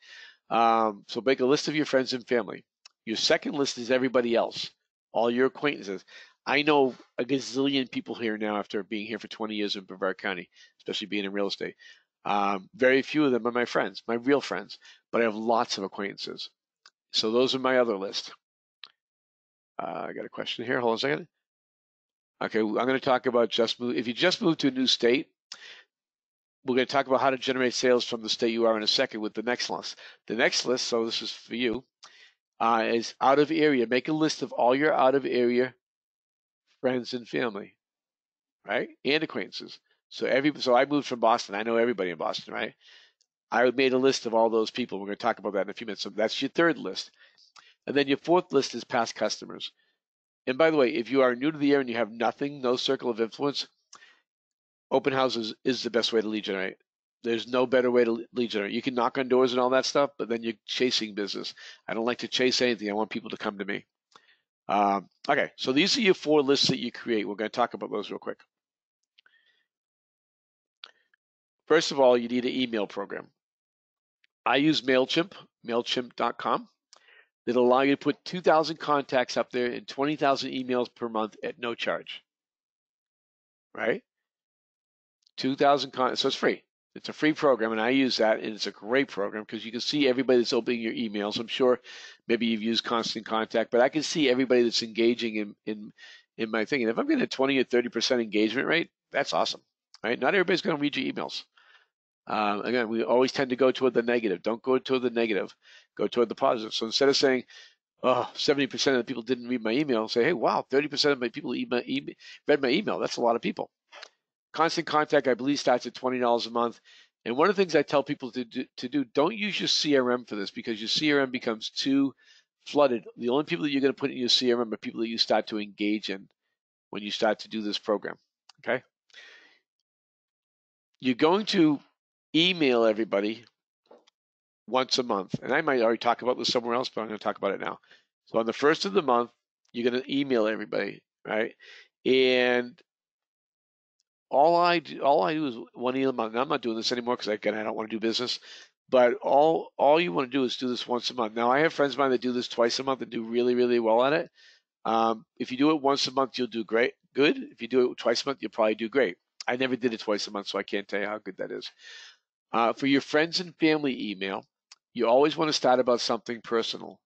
Speaker 1: Um, so make a list of your friends and family. Your second list is everybody else, all your acquaintances. I know a gazillion people here now after being here for 20 years in Brevard County, especially being in real estate. Um, very few of them are my friends, my real friends, but I have lots of acquaintances. So those are my other list. Uh, I got a question here. Hold on a second. Okay, I'm going to talk about just move. If you just moved to a new state, we're going to talk about how to generate sales from the state you are in a second with the next list. The next list, so this is for you, uh, is out of area. Make a list of all your out of area friends and family, right? And acquaintances. So every so I moved from Boston. I know everybody in Boston, right? I made a list of all those people. We're going to talk about that in a few minutes. So that's your third list. And then your fourth list is past customers. And by the way, if you are new to the area and you have nothing, no circle of influence, open houses is the best way to lead generate. There's no better way to lead generate. You can knock on doors and all that stuff, but then you're chasing business. I don't like to chase anything. I want people to come to me. Um, okay, so these are your four lists that you create. We're going to talk about those real quick. First of all, you need an email program. I use MailChimp, MailChimp.com, that'll allow you to put 2,000 contacts up there and 20,000 emails per month at no charge. Right? 2,000 contacts, so it's free. It's a free program, and I use that, and it's a great program because you can see everybody that's opening your emails. I'm sure maybe you've used Constant Contact, but I can see everybody that's engaging in in in my thing. And if I'm getting a 20 or 30 percent engagement rate, that's awesome, right? Not everybody's going to read your emails. Um, again, we always tend to go toward the negative. Don't go toward the negative. Go toward the positive. So instead of saying, oh, 70% of the people didn't read my email, say, hey, wow, 30% of my people email, email, read my email. That's a lot of people. Constant contact, I believe, starts at $20 a month. And one of the things I tell people to do, to do, don't use your CRM for this because your CRM becomes too flooded. The only people that you're going to put in your CRM are people that you start to engage in when you start to do this program. Okay? You're going to email everybody once a month. And I might already talk about this somewhere else, but I'm going to talk about it now. So on the first of the month, you're going to email everybody, right? And all I do, all I do is one email a month. I'm not doing this anymore because again I don't want to do business. But all all you want to do is do this once a month. Now I have friends of mine that do this twice a month and do really really well at it. Um, if you do it once a month, you'll do great, good. If you do it twice a month, you'll probably do great. I never did it twice a month, so I can't tell you how good that is. Uh, for your friends and family email, you always want to start about something personal.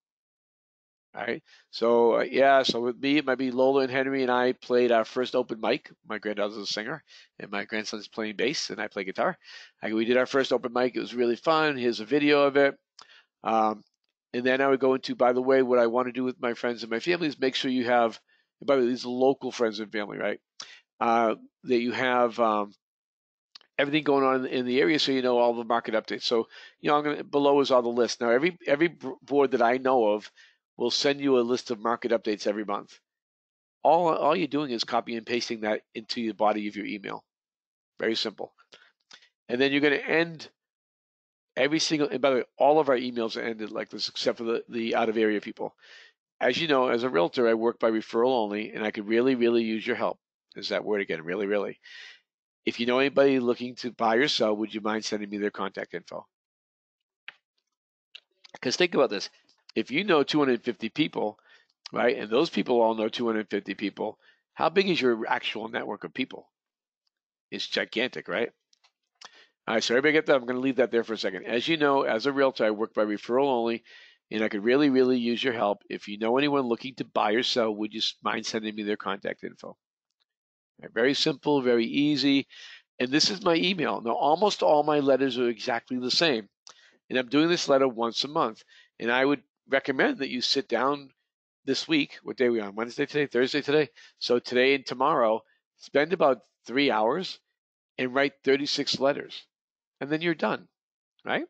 Speaker 1: All right. So uh, yeah. So with me, it might be Lola and Henry and I played our first open mic. My granddaughter's a singer, and my grandson's playing bass, and I play guitar. we did our first open mic. It was really fun. Here's a video of it. Um, and then I would go into, by the way, what I want to do with my friends and my family is make sure you have, by the way, these local friends and family, right? Uh, that you have um, everything going on in the area so you know all the market updates. So, you know, I'm gonna, below is all the list. Now, every every board that I know of will send you a list of market updates every month. All all you're doing is copy and pasting that into the body of your email. Very simple. And then you're going to end every single. And by the way, all of our emails are ended like this, except for the the out of area people. As you know, as a realtor, I work by referral only, and I could really, really use your help. Is that word again? Really, really. If you know anybody looking to buy or sell, would you mind sending me their contact info? Because think about this. If you know 250 people, right, and those people all know 250 people, how big is your actual network of people? It's gigantic, right? All right, so everybody get that. I'm going to leave that there for a second. As you know, as a realtor, I work by referral only, and I could really, really use your help. If you know anyone looking to buy or sell, would you mind sending me their contact info? Very simple, very easy. And this is my email. Now, almost all my letters are exactly the same. And I'm doing this letter once a month. And I would recommend that you sit down this week. What day are we on? Wednesday today? Thursday today? So today and tomorrow, spend about three hours and write 36 letters. And then you're done, right?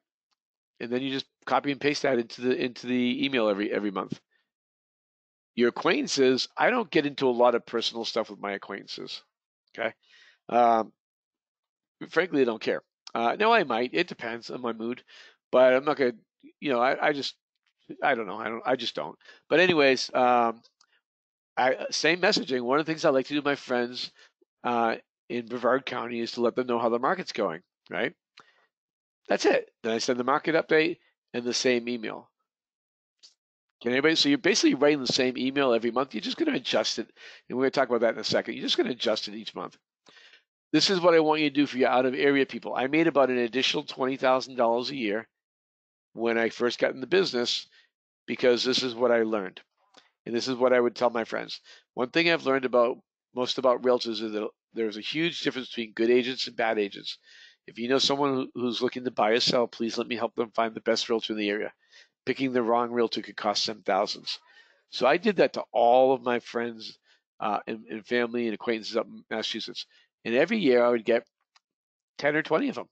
Speaker 1: And then you just copy and paste that into the into the email every every month your acquaintances, I don't get into a lot of personal stuff with my acquaintances. Okay. Um, frankly, I don't care. Uh, no, I might. It depends on my mood, but I'm not gonna. You know, I, I just, I don't know. I don't. I just don't. But anyways, um, I same messaging. One of the things I like to do with my friends uh, in Brevard County is to let them know how the market's going. Right. That's it. Then I send the market update and the same email. Can anybody? So you're basically writing the same email every month. You're just going to adjust it, and we're going to talk about that in a second. You're just going to adjust it each month. This is what I want you to do for your out of area people. I made about an additional twenty thousand dollars a year when I first got in the business because this is what I learned, and this is what I would tell my friends. One thing I've learned about most about realtors is that there's a huge difference between good agents and bad agents. If you know someone who's looking to buy or sell, please let me help them find the best realtor in the area picking the wrong realtor could cost them thousands. So I did that to all of my friends uh, and, and, family and acquaintances up in Massachusetts. And every year I would get 10 or 20 of them.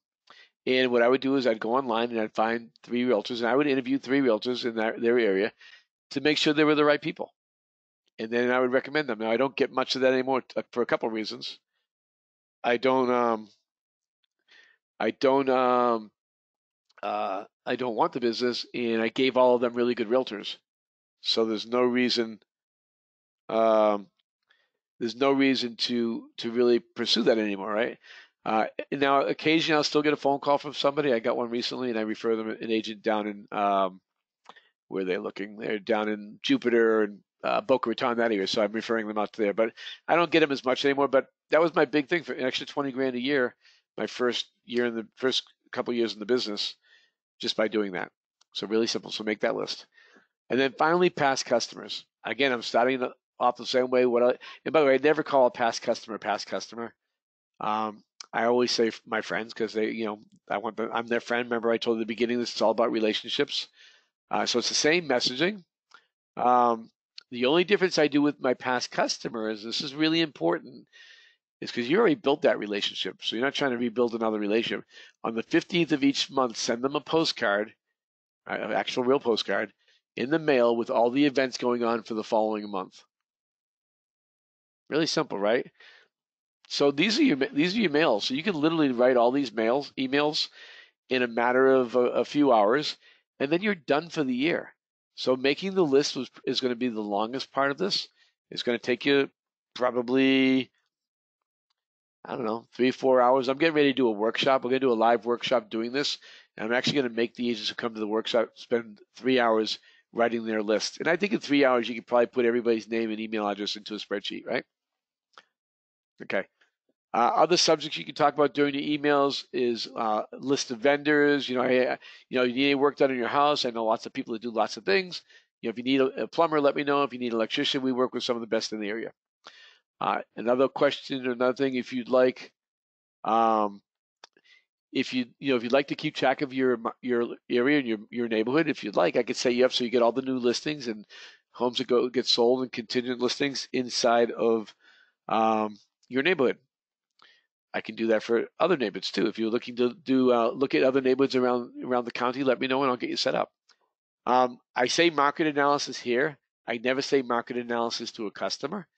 Speaker 1: And what I would do is I'd go online and I'd find three realtors and I would interview three realtors in that, their area to make sure they were the right people. And then I would recommend them. Now I don't get much of that anymore for a couple of reasons. I don't um, I don't um, uh, I don't want the business, and I gave all of them really good realtors. So there's no reason um, there's no reason to to really pursue that anymore, right? Uh, now, occasionally I'll still get a phone call from somebody. I got one recently, and I refer them an agent down in um, where they're looking. They're down in Jupiter and uh, Boca Raton that area, so I'm referring them out to there. But I don't get them as much anymore. But that was my big thing for an extra 20 grand a year, my first year in the first couple years in the business, just by doing that. So really simple. So make that list, and then finally, past customers. Again, I'm starting off the same way. What I, and by the way, I never call a past customer past customer. Um, I always say my friends because they, you know, I want them, I'm their friend. Remember, I told you at the beginning this is all about relationships. Uh, so it's the same messaging. Um, the only difference I do with my past customers, is this is really important, is because you already built that relationship. So you're not trying to rebuild another relationship. On the 15th of each month, send them a postcard, an actual real postcard, in the mail with all the events going on for the following month. Really simple, right? So these are your these are your mails. So you can literally write all these mails emails in a matter of a, a few hours, and then you're done for the year. So making the list was is going to be the longest part of this. It's going to take you probably I don't know three four hours. I'm getting ready to do a workshop. We're going to do a live workshop doing this, and I'm actually going to make the agents who come to the workshop spend three hours writing their list. And I think in three hours you could probably put everybody's name and email address into a spreadsheet, right? Okay. Uh, other subjects you can talk about during the emails is uh, list of vendors. You know, I, you know, you need any work done in your house. I know lots of people that do lots of things. You know, if you need a, a plumber, let me know. If you need an electrician, we work with some of the best in the area. Uh, another question, or another thing, if you'd like, um, if you you know if you'd like to keep track of your your area and your your neighborhood, if you'd like, I could set you up so you get all the new listings and homes that go get sold and contingent listings inside of um, your neighborhood. I can do that for other neighborhoods too. If you're looking to do uh, look at other neighborhoods around around the county, let me know and I'll get you set up. Um, I say market analysis here. I never say market analysis to a customer.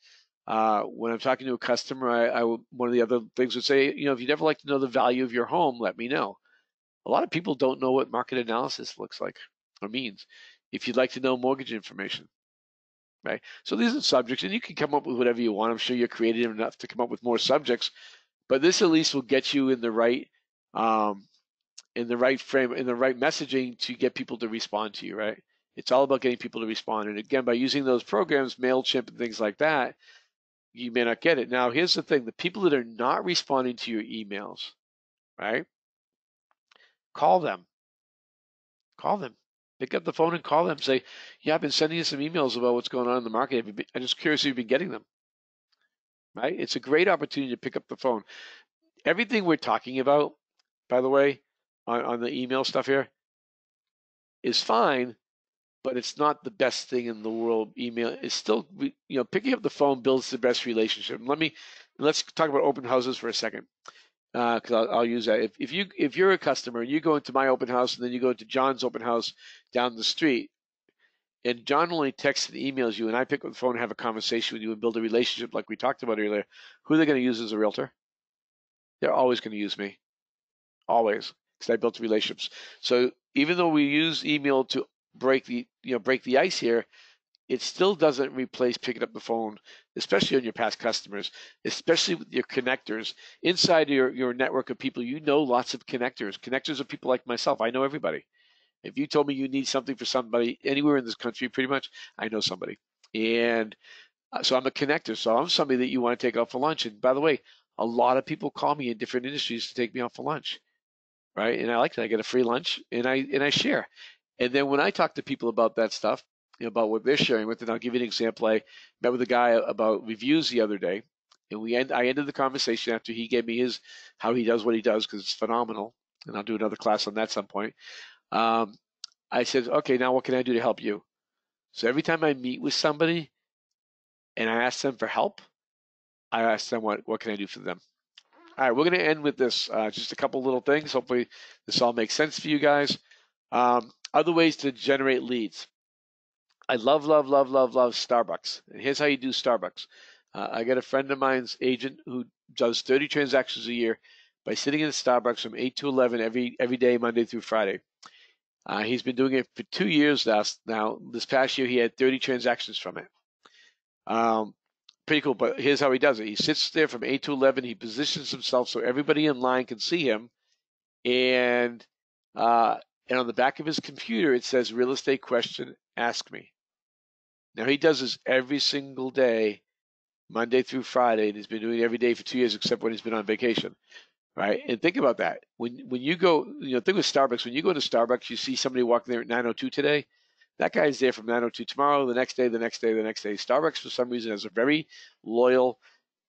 Speaker 1: Uh, when I'm talking to a customer, I, I one of the other things would say, you know, if you'd ever like to know the value of your home, let me know. A lot of people don't know what market analysis looks like or means. If you'd like to know mortgage information, right? So these are subjects, and you can come up with whatever you want. I'm sure you're creative enough to come up with more subjects, but this at least will get you in the right, um, in the right frame, in the right messaging to get people to respond to you, right? It's all about getting people to respond. And again, by using those programs, Mailchimp and things like that, you may not get it. Now, here's the thing: the people that are not responding to your emails, right? Call them. Call them pick up the phone and call them. Say, yeah, I've been sending you some emails about what's going on in the market. I'm just curious if you've been getting them. Right? It's a great opportunity to pick up the phone. Everything we're talking about, by the way, on, on the email stuff here, is fine, but it's not the best thing in the world. Email is still, you know, picking up the phone builds the best relationship. Let me let's talk about open houses for a second because uh, I'll, I'll, use that. If, if you if you're a customer and you go into my open house and then you go to John's open house down the street, and John only texts and emails you, and I pick up the phone and have a conversation with you and build a relationship like we talked about earlier, who are they going to use as a realtor? They're always going to use me, always, because I built relationships. So even though we use email to break the you know break the ice here, it still doesn't replace picking up the phone, especially on your past customers, especially with your connectors. Inside your, your network of people, you know lots of connectors. Connectors are people like myself. I know everybody. If you told me you need something for somebody anywhere in this country, pretty much, I know somebody. And uh, so I'm a connector. So I'm somebody that you want to take out for lunch. And by the way, a lot of people call me in different industries to take me out for lunch. Right. And I like that. I get a free lunch and I and I share. And then when I talk to people about that stuff, about what they're sharing with. And I'll give you an example. I met with a guy about reviews the other day, and we end, I ended the conversation after he gave me his how he does what he does because it's phenomenal. And I'll do another class on that some point. Um, I said, okay, now what can I do to help you? So every time I meet with somebody and I ask them for help, I ask them what what can I do for them. All right, we're going to end with this. Uh, just a couple little things. Hopefully, this all makes sense for you guys. Um, other ways to generate leads. I love, love, love, love, love Starbucks. And here's how you do Starbucks. Uh, I got a friend of mine's agent who does 30 transactions a year, by sitting in a Starbucks from 8 to 11 every every day, Monday through Friday. Uh, he's been doing it for two years now. Now, this past year, he had 30 transactions from it. Um, pretty cool. But here's how he does it: he sits there from 8 to 11. He positions himself so everybody in line can see him, and uh, and on the back of his computer it says "real estate question, ask me." Now he does this every single day, Monday through Friday, and he's been doing it every day for two years, except when he's been on vacation right? And think about that. When when you go, you know, think with Starbucks. When you go to Starbucks, you see somebody walking there at 9:02 today. That guy's there from 9:02 tomorrow, the next day, the next day, the next day. Starbucks, for some reason, has a very loyal,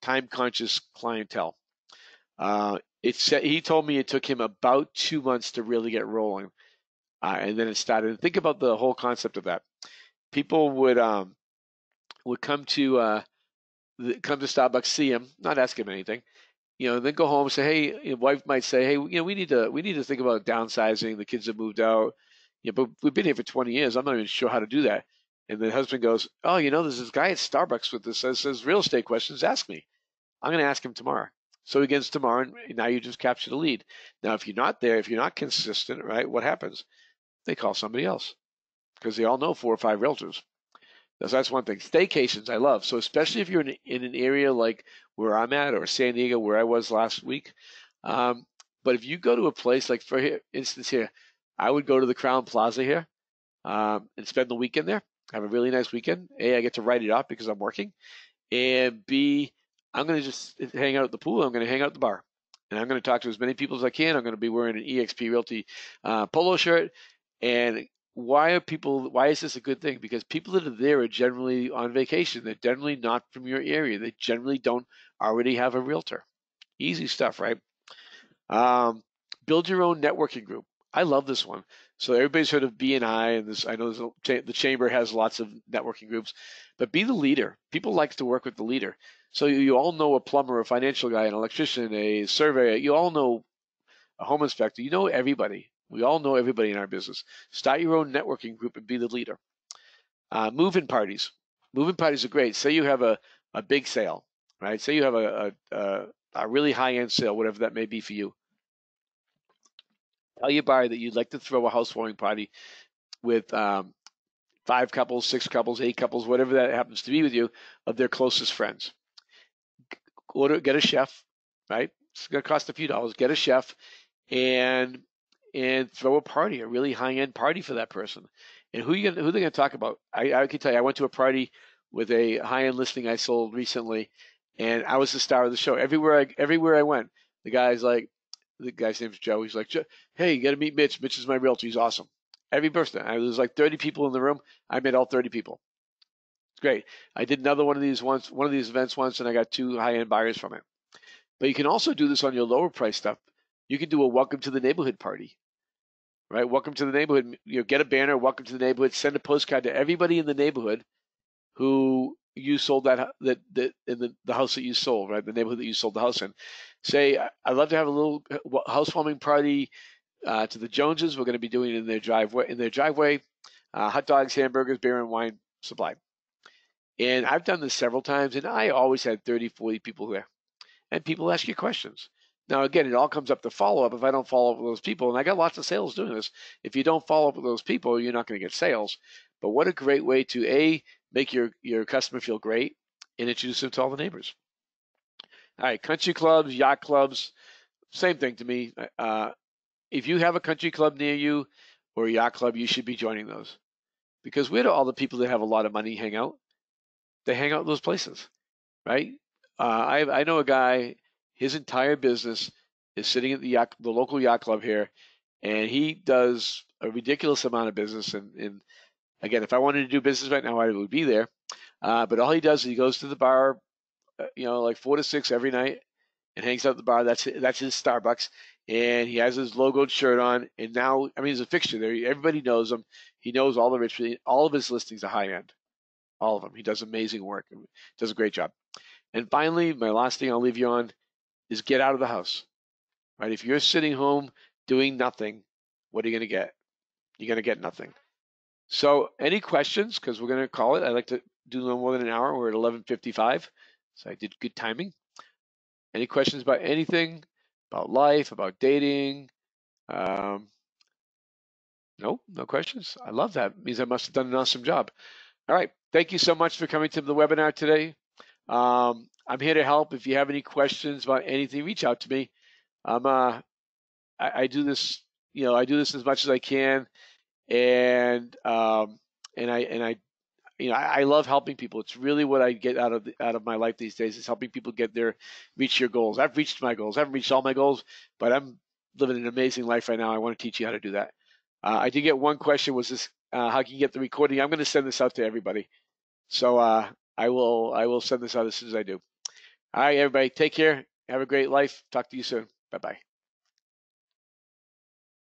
Speaker 1: time-conscious clientele. Uh, it's he told me it took him about two months to really get rolling, uh, and then it started. Think about the whole concept of that. People would um, would come to uh, come to Starbucks, see him, not ask him anything, you know, then go home and say, hey, your wife might say, hey, you know, we need to we need to think about downsizing. The kids have moved out. Yeah, but we've been here for 20 years. I'm not even sure how to do that. And the husband goes, oh, you know, there's this guy at Starbucks with this says, says real estate questions. Ask me. I'm going to ask him tomorrow. So he gets tomorrow, and now you just capture the lead. Now, if you're not there, if you're not consistent, right, what happens? They call somebody else because they all know four or five realtors. That's, that's one thing. Staycations, I love. So especially if you're in, in an area like where I'm at or San Diego, where I was last week. Um, but if you go to a place like, for instance, here, I would go to the Crowne Plaza here um, and spend the weekend there. Have a really nice weekend. A, I get to write it off because I'm working, and B, I'm going to just hang out at the pool. I'm going to hang out at the bar, and I'm going to talk to as many people as I can. I'm going to be wearing an EXP Realty uh, polo shirt, and why are people why is this a good thing? Because people that are there are generally on vacation. They're generally not from your area. They generally don't already have a realtor. Easy stuff right? Um, build your own networking group. I love this one. So everybody's heard of BNI and this i know the chamber has lots of networking groups but be the leader. People like to work with the leader. So you all know a plumber a financial guy an electrician a surveyor. You all know a home inspector. You know everybody we all know everybody in our business. Start your own networking group and be the leader. Uh, move-in parties. Move-in parties are great. Say you have a, a big sale, right? Say you have a, a, a really high-end sale, whatever that may be for you. Tell your buyer that you'd like to throw a housewarming party with um, five couples, six couples, eight couples, whatever that happens to be with you, of their closest friends. Order, get a chef, right? It's going to cost a few dollars. Get a chef and and throw a party, a really high end party for that person. And who you gonna, who they going to talk about? I, I can tell you, I went to a party with a high end listing I sold recently, and I was the star of the show. Everywhere I everywhere I went, the guy's like, the guy's name's Joe. He's like, hey, you got to meet Mitch. Mitch is my realtor. He's awesome. Every person, I, was like 30 people in the room. I met all 30 people. It's great. I did another one of these once, one of these events once, and I got two high end buyers from it. But you can also do this on your lower price stuff. You can do a welcome to the neighborhood party, right? Welcome to the neighborhood. You know, get a banner. Welcome to the neighborhood. Send a postcard to everybody in the neighborhood who you sold that that, that in the, the house that you sold, right? The neighborhood that you sold the house in. Say, I'd love to have a little uh, housewarming party uh, to the Joneses. We're going to be doing it in their driveway. In their driveway, uh, hot dogs, hamburgers, beer, and wine supply. And I've done this several times, and I always had 30, 40 people there. And people ask you questions. Now, again, it all comes up to follow up. If I don't follow up with those people, and I got lots of sales doing this, if you don't follow up with those people, you're not going to get sales. But what a great way to a make your your customer feel great and introduce them to all the neighbors. All right, country clubs, yacht clubs, same thing to me. Uh, if you have a country club near you or a yacht club, you should be joining those because where do all the people that have a lot of money hang out? They hang out in those places, right? Uh, I I know a guy his entire business is sitting at the yacht, the local yacht club here, and he does a ridiculous amount of business. And, and again, if I wanted to do business right now, I would be there. Uh, but all he does is he goes to the bar, uh, you know, like four to six every night, and hangs out at the bar. That's that's his Starbucks, and he has his logoed shirt on. And now, I mean, he's a fixture there. Everybody knows him. He knows all the rich. All of his listings are high end, all of them. He does amazing work. Does a great job. And finally, my last thing I'll leave you on is get out of the house. Right? If you're sitting home doing nothing, what are you going to get? You're going to get nothing. So, any questions? Because we're going to call it. I like to do no more than an hour. We're at 11:55, so I did good timing. Any questions about anything? about life, about dating. Um, no, no questions. I love that. It means I must have done an awesome job. All right. Thank you so much for coming to the webinar today. Um, I'm here to help. If you have any questions about anything, reach out to me. I'm uh, I, I do this, you know, I do this as much as I can, and um, and I and I you know, I, I, love helping people. It's really what I get out of the, out of my life these days is helping people get there, reach your goals. I've reached my goals. I haven't reached all my goals, but I'm living an amazing life right now. I want to teach you how to do that. Uh, I did get one question. Was this uh, how can you get the recording? I'm going to send this out to everybody. So uh, I will I will send this out as soon as I do. All right, everybody, take care. Have a great life. Talk to you soon. Bye bye.